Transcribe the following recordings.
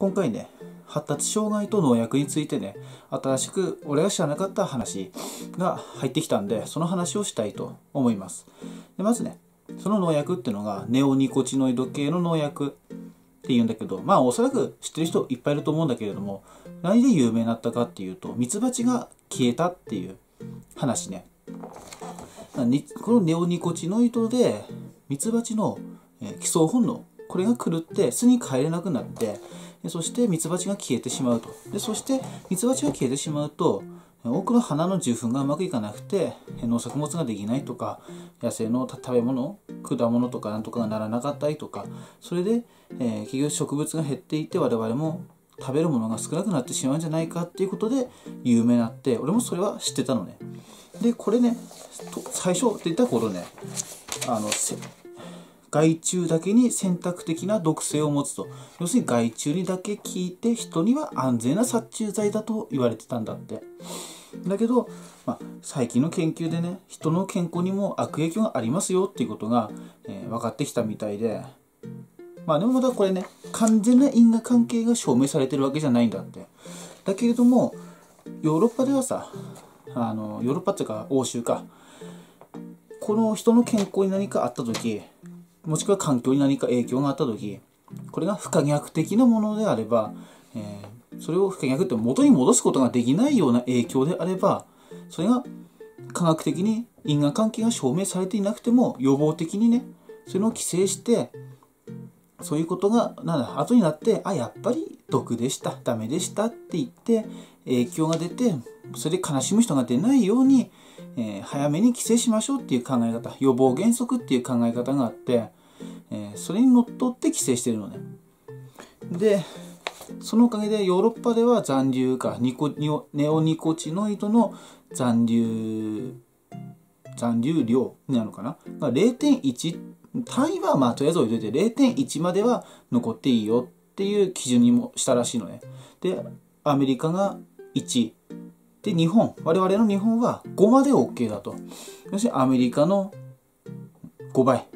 今回ね発達障害と農薬についてね新しく俺が知らなかった話が入ってきたんでその話をしたいと思います。でまずねその農薬っていうのがネオニコチノイド系の農薬っていうんだけどまあおそらく知ってる人いっぱいいると思うんだけれども何で有名になったかっていうとミツバチが消えたっていう話ね。このネオニコチノイドでミツバチの基礎本能これが狂って巣に帰れなくなってそしてミツバチが消えてしまうと。でそしてミツバチが消えてしまうと多くの花の受粉がうまくいかなくて農作物ができないとか野生の食べ物果物とかなんとかがならなかったりとかそれで、えー、結局植物が減っていって我々も食べるものが少なくなってしまうんじゃないかっていうことで有名になって俺もそれは知ってたのね。でこれね最初って言った頃ねあの害虫だけに選択的な毒性を持つと。要するに害虫にだけ効いて人には安全な殺虫剤だと言われてたんだって。だけど、まあ、最近の研究でね人の健康にも悪影響がありますよっていうことが、えー、分かってきたみたいで。まあでもまだこれね完全な因果関係が証明されてるわけじゃないんだって。だけれどもヨーロッパではさあのヨーロッパっていうか欧州か。この人の健康に何かあった時もしくは環境に何か影響があった時これが不可逆的なものであれば、えー、それを不可逆って元に戻すことができないような影響であればそれが科学的に因果関係が証明されていなくても予防的にねそれを規制してそういうことがなんだ後になってあやっぱり毒でしたダメでしたって言って影響が出てそれで悲しむ人が出ないようにえー、早めに規制しましょうっていう考え方予防原則っていう考え方があって、えー、それにのっとって規制してるのね。でそのおかげでヨーロッパでは残留かニコネオニコチノイドの残留残留量なのかな。0.1単位はまあとりあえず置いといて0.1までは残っていいよっていう基準にもしたらしいのね。でアメリカが1で、日本、我々の日本は5まで OK だと。要するにアメリカの5倍、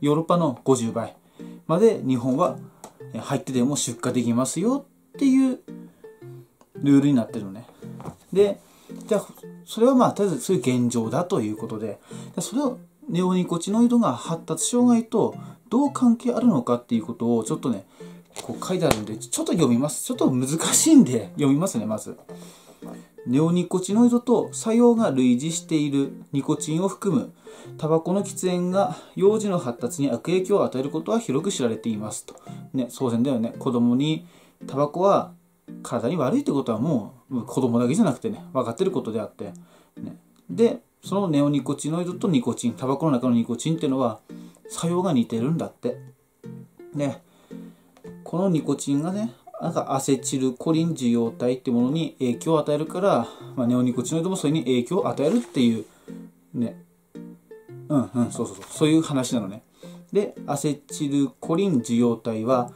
ヨーロッパの50倍まで日本は入ってでも出荷できますよっていうルールになってるのね。で、じゃあ、それはまあ、とりあえずそういう現状だということで、それをネオニコチノイドが発達障害とどう関係あるのかっていうことをちょっとね、こう書いてあるんで、ちょっと読みます。ちょっと難しいんで読みますね、まず。ネオニコチノイドと作用が類似しているニコチンを含むタバコの喫煙が幼児の発達に悪影響を与えることは広く知られていますと。ね、当然だよね。子供にタバコは体に悪いってことはもう子供だけじゃなくてね、分かってることであって。ね、で、そのネオニコチノイドとニコチン、タバコの中のニコチンっていうのは作用が似てるんだって。ね、このニコチンがね、なんかアセチルコリン受容体ってものに影響を与えるから、まあ、ネオニコチノイドもそれに影響を与えるっていう。ね。うんうんそうそうそう。そういう話なのね。でアセチルコリン受容体は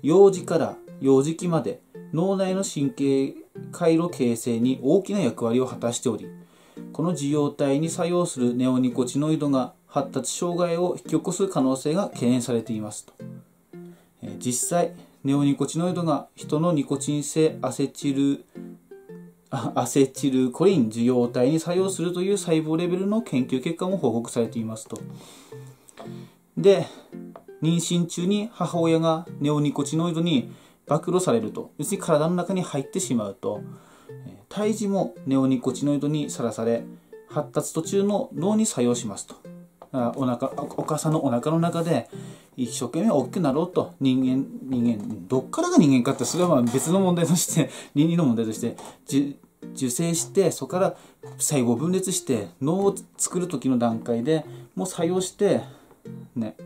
幼児から幼児期まで脳内の神経回路形成に大きな役割を果たしておりこの受容体に作用するネオニコチノイドが発達障害を引き起こす可能性が懸念されていますと、え実際ネオニコチノイドが人のニコチン性アセチルアセチルコリン受容体に作用するという細胞レベルの研究結果も報告されていますと。で、妊娠中に母親がネオニコチノイドに暴露されると、要するに体の中に入ってしまうと、胎児もネオニコチノイドにさらされ、発達途中の脳に作用しますと。お腹お母さんのお腹の中で一生懸命大きくなろうと。人間人間どっからが人間かってそれはまあ別の問題として 倫理の問題として受精してそこから細胞分裂して脳を作る時の段階でもう作用してね。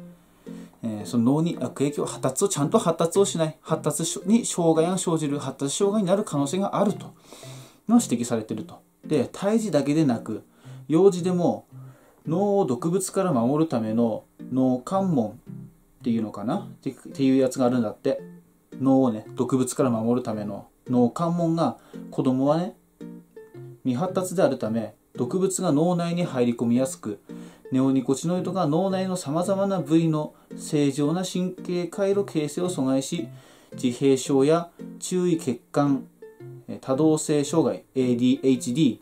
えー、その脳に悪影響発達をちゃんと発達をしない。発達に障害が生じる発達障害になる可能性があると。の指摘されてると。で胎児だけでなく幼児でも脳を毒物から守るための脳関門っていうのかな？っていうやつがあるんだって。脳をね毒物から守るための。脳関門が子供はね未発達であるため毒物が脳内に入り込みやすくネオニコチノイドが脳内のさまざまな部位の正常な神経回路形成を阻害し自閉症や注意欠陥多動性障害 ADHD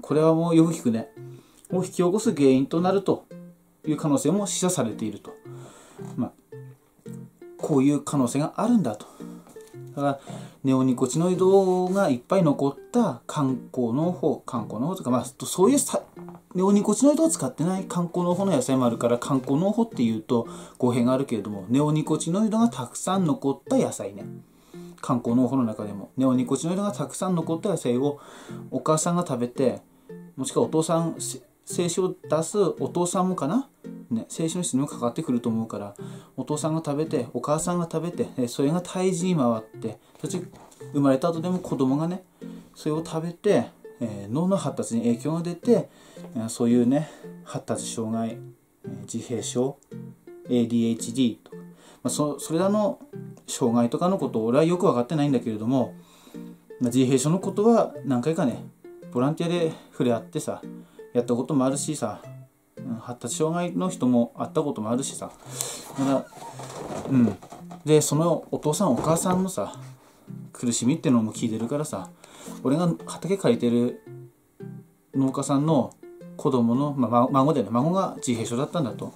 これはもうよく聞くね。を引き起こす原因となるという可能性も示唆されていると、まあ、こういう可能性があるんだと。だからネオニコチノイドがいっぱい残った観光の方観光の方とか、まあ、そういうネオニコチノイドを使ってない観光の方の野菜もあるから観光の方っていうと語弊があるけれどもネオニコチノイドがたくさん残った野菜ね。観光農法の中でも。ネオニコチノイドがたくさん残った野菜をお母さんが食べてもしくはお父さん精子を出すお父さんもかな、ね、精子の質にもかかってくると思うからお父さんが食べてお母さんが食べてそれが胎児に回ってそして生まれた後でも子供がねそれを食べて、えー、脳の発達に影響が出てそういうね発達障害自閉症 ADHD とか、まあ、そそれらの障害とかのこと俺はよく分かってないんだけれども、まあ、自閉症のことは何回かねボランティアで触れ合ってさやったこともあるしさ、発達障害の人も会ったこともあるしさ。だからうん。でそのお父さんお母さんのさ苦しみっていうのも聞いてるからさ俺が畑借りてる農家さんの子供の、ま、孫でね孫が自閉症だったんだと。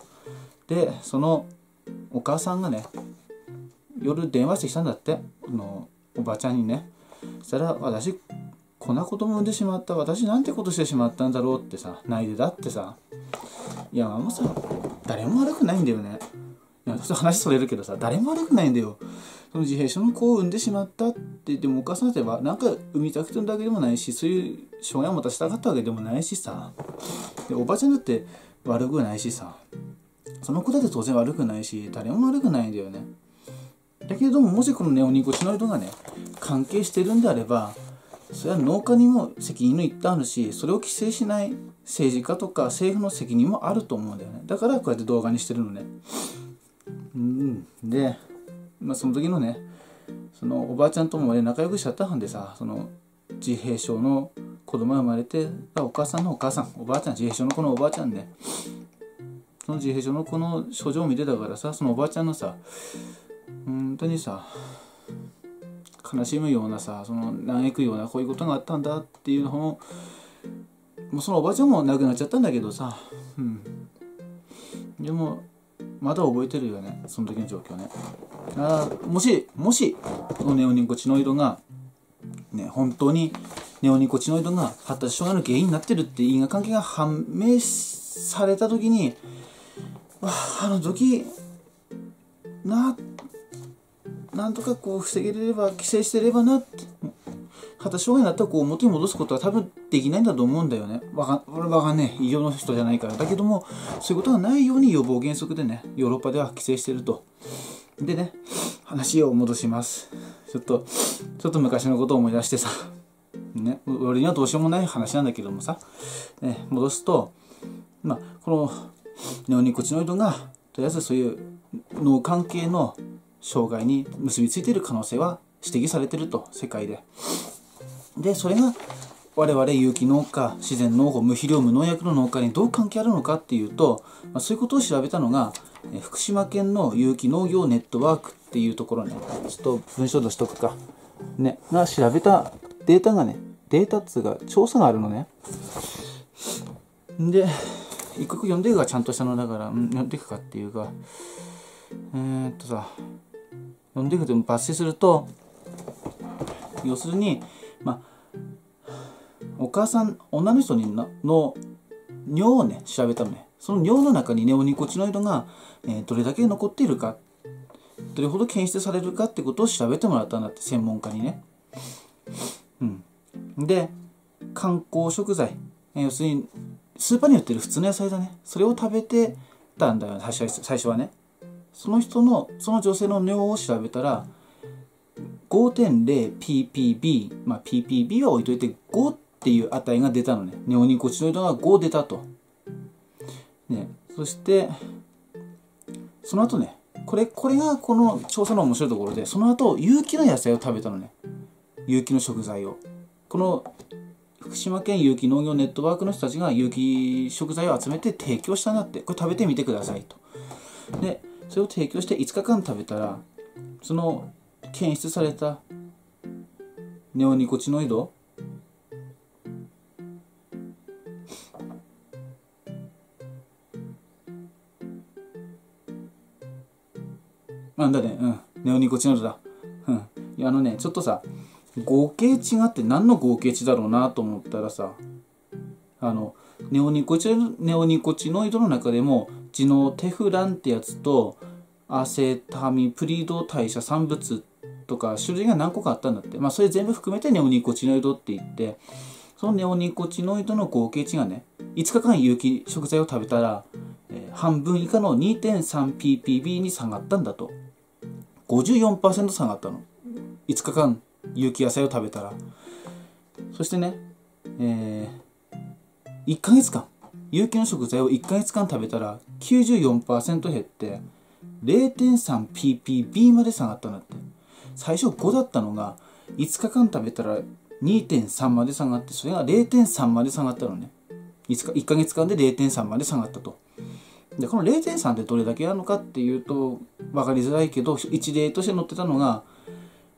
でそのお母さんがね夜電話してきたんだって。のおばちゃんにね。そしたら私こんな子供産んでしまった。私なんてことしてしまったんだろうってさ泣いてだってさ。いやもうさ誰も悪くないんだよね。いや話それるけどさ誰も悪くないんだよ。その自閉症の子を産んでしまったって言ってもお母さんってばなんか産みたくてるだけでもないしそういう障害を持たせたかったわけでもないしさ。でおばちゃんだって悪くないしさ。その子だって当然悪くないし誰も悪くないんだよね。だけどももしこのネオニコチノイドがね関係してるんであればそれは農家にも責任の一端あるしそれを規制しない政治家とか政府の責任もあると思うんだよね。だからこうやって動画にしてるのね。うん。で、まあ、その時のねそのおばあちゃんともね仲良くしちゃったはんでさその自閉症の子供が生まれてお母さんのお母さんおばあちゃん自閉症の子のおばあちゃんねその自閉症の子の症状を見てたからさそのおばあちゃんのさ本当にさ悲しむようなさその嘆くようなこういうことがあったんだっていうのももうそのおばあちゃんも亡くなっちゃったんだけどさうん。でもまだ覚えてるよねその時の状況ね。あもしもしこのネオニンコチノイドがね本当にネオニコチノイドが発達障害の原因になってるって因果関係が判明された時にあの時ななんとかこう防げれれば規制してればなって発達障害になったらこう元に戻すことは多分できないんだと思うんだよね。わか俺はかんね医療の人じゃないから。だけどもそういうことがないように予防原則でねヨーロッパでは規制してると。でね話を戻します。ちょっとちょっと昔のことを思い出してさ。ね、俺にはどうしようもない話なんだけどもさ、ね、戻すと、まあ、このネオニコチノイドがとりあえずそういう脳関係の障害に結びついている可能性は指摘されていると世界ででそれが我々有機農家自然農法無肥料無農薬の農家にどう関係あるのかっていうと、まあ、そういうことを調べたのが福島県の有機農業ネットワークっていうところねちょっと文章出しとくかねが調べたデータがねデータっつうか調査があるのねで一刻読んでいくがちゃんとしたのだから、うん、読んでいくかっていうかえー、っとさ読んでいくと抜粋すると要するにまあお母さん女の人にの尿をね調べたのね。その尿の中にネオニコチノイドが、えー、どれだけ残っているかどれほど検出されるかってことを調べてもらったんだって専門家にね。うん、で観光食材。え要するにスーパーに売ってる普通の野菜だね。それを食べてたんだよ最初はね。その人のその女性の尿を調べたら 5.0ppb まあ ppb は置いといて5っていう値が出たのね。ネオニコチノイドが5出たと。ね。そしてその後ねこれこれがこの調査の面白いところでその後有機の野菜を食べたのね。有機の食材を。この福島県有機農業ネットワークの人たちが有機食材を集めて提供したんだって。これ食べてみてくださいと。でそれを提供して5日間食べたらその検出されたネオニコチノイドなんだね、うん。ネオニコチノイドだ。うん。いや、あのね、ちょっとさ、合計値があって何の合計値だろうなと思ったらさ、あの、ネオニコチネオニコチノイドの中でも、ジノテフランってやつと、アセタミプリド代謝産物とか種類が何個かあったんだって。まあ、それ全部含めてネオニコチノイドって言って、そのネオニコチノイドの合計値がね、5日間有機食材を食べたら、えー、半分以下の 2.3ppb に下がったんだと。54%下がったの。5日間有機野菜を食べたら。そしてね、えー、1ヶ月間、有機の食材を1ヶ月間食べたら94%減って 0.3ppb まで下がったんだって。最初5だったのが5日間食べたら2.3まで下がってそれが0.3まで下がったのね。1, 1ヶ月間で0.3まで下がったと。でこの0.3ってどれだけあるのかっていうと分かりづらいけど一例として載ってたのが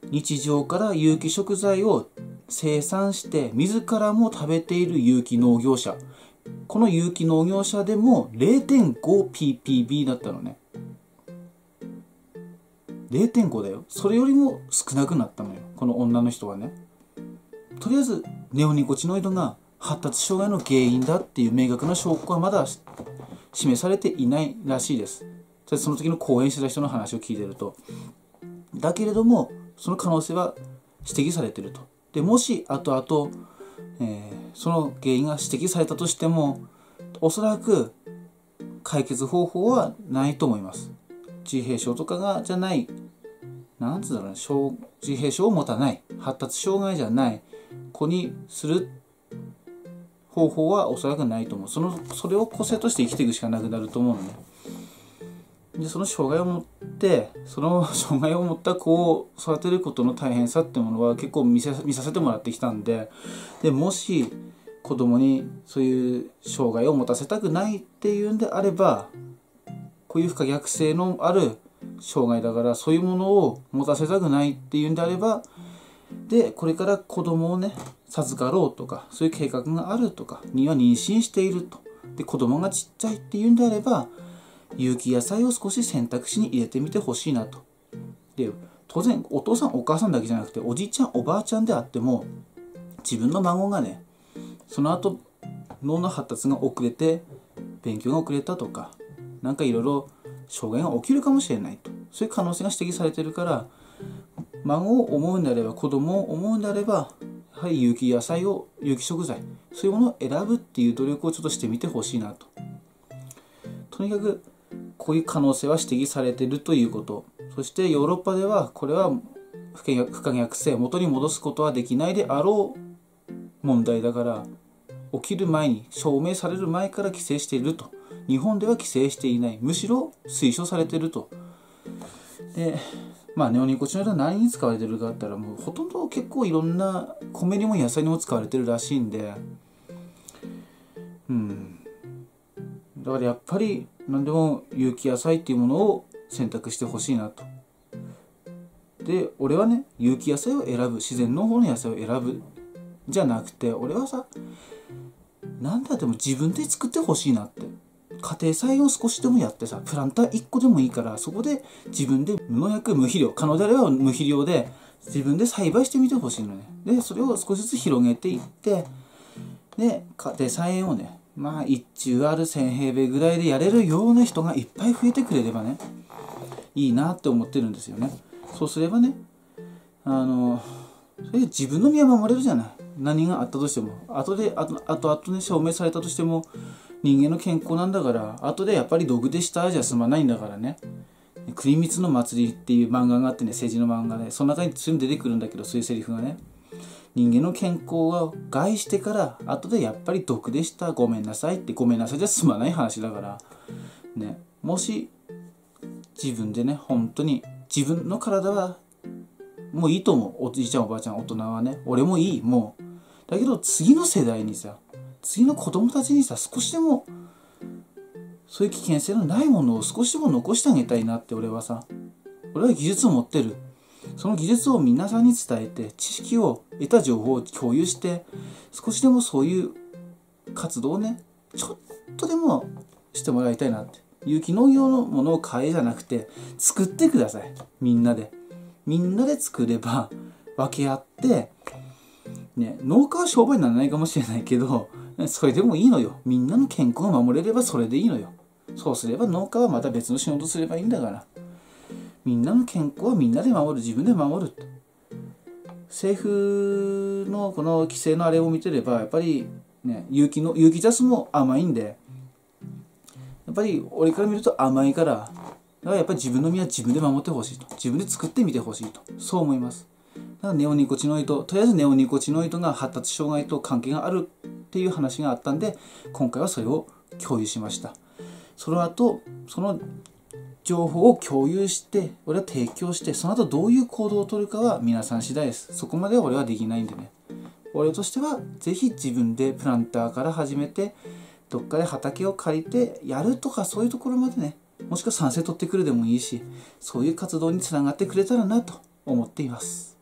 日常から有機食材を生産して自らも食べている有機農業者。この有機農業者でも 0.5ppb だったのね。0.5だよ。それよりも少なくなったのよ。この女の人はね。とりあえずネオニコチノイドが発達障害の原因だっていう明確な証拠はまだ示されていないらしいです。その時の講演してた人の話を聞いてると。だけれどもその可能性は指摘されてると。でもし後々、えー、その原因が指摘されたとしてもおそらく解決方法はないと思います。自閉症とかがじゃないなんつうんだろうね自閉症を持たない発達障害じゃない子にする方法はおそらくないと思う。そのそれを個性として生きていくしかなくなると思うのね。でその障害を持ってその障害を持った子を育てることの大変さってものは結構見せ見させてもらってきたんででもし子供にそういう障害を持たせたくないっていうんであればこういう不可逆性のある障害だからそういうものを持たせたくないっていうんであればでこれから子供をね授かろうとかそういう計画があるとかには妊娠していると。で子供がちっちゃいっていうんであれば有機野菜を少し選択肢に入れてみてほしいなと。で当然お父さんお母さんだけじゃなくておじいちゃんおばあちゃんであっても自分の孫がねその後脳の発達が遅れて勉強が遅れたとかなんかいろいろ障害が起きるかもしれないと。そういう可能性が指摘されてるから孫を思うんであれば子供を思うんであればやはり有機野菜を有機食材そういうものを選ぶっていう努力をちょっとしてみてほしいなと。とにかくこういう可能性は指摘されているということ。そしてヨーロッパではこれは不可逆性元に戻すことはできないであろう問題だから起きる前に証明される前から規制していると。日本では規制していない。むしろ推奨されていると。でまあネオニコチノイドは何に使われてるかって言ったらもうほとんど結構いろんな米にも野菜にも使われてるらしいんで。うん。だからやっぱり何でも有機野菜っていうものを選択してほしいなと。で俺はね有機野菜を選ぶ自然の方の野菜を選ぶじゃなくて俺はさ何だでも自分で作ってほしいなって。家庭菜園を少しでもやってさプランター1個でもいいからそこで自分で無農薬無肥料可能であれば無肥料で自分で栽培してみてほしいのね。でそれを少しずつ広げていってで家庭菜園をねまあ一中ある1000平米ぐらいでやれるような人がいっぱい増えてくれればねいいなって思ってるんですよね。そうすればねあのそれで自分の身は守れるじゃない。何があったとしても。後であとあとあとね証明されたとしても人間の健康なんだから後でやっぱり毒でしたじゃ済まないんだからね。国光の祭りっていう漫画があってね政治の漫画でその中にすぐ出てくるんだけどそういうセリフがね。人間の健康を害してから後でやっぱり毒でした。ごめんなさいって。ごめんなさいじゃ済まない話だから。ね。もし自分でね本当に自分の体はもういいと思う。おじいちゃんおばあちゃん大人はね。俺もいい。もう。だけど次の世代にさ次の子供たちにさ少しでもそういう危険性のないものを少しでも残してあげたいなって俺はさ俺は技術を持ってる。その技術を皆さんに伝えて知識を得た情報を共有して少しでもそういう活動をねちょっとでもしてもらいたいなって有機農業のものを買えじゃなくて作ってください。みんなで。みんなで作れば分け合ってね農家は商売にならないかもしれないけどそれでもいいのよ。みんなの健康を守れればそれでいいのよ。そうすれば農家はまた別の仕事すればいいんだから。みんなの健康はみんなで守る自分で守ると。政府のこの規制のあれを見てればやっぱりね有機の有機ジャスも甘いんでやっぱり俺から見ると甘いからだからやっぱり自分の身は自分で守ってほしいと。自分で作ってみてほしいと。そう思います。だからネオニコチノイドとりあえずネオニコチノイドが発達障害と関係があるっていう話があったんで今回はそれを共有しました。その後その情報を共有して俺は提供してその後どういう行動をとるかは皆さん次第です。そこまでは俺はできないんでね。俺としては是非自分でプランターから始めてどっかで畑を借りてやるとかそういうところまでねもしくは賛成取ってくるでもいいしそういう活動につながってくれたらなと思っています。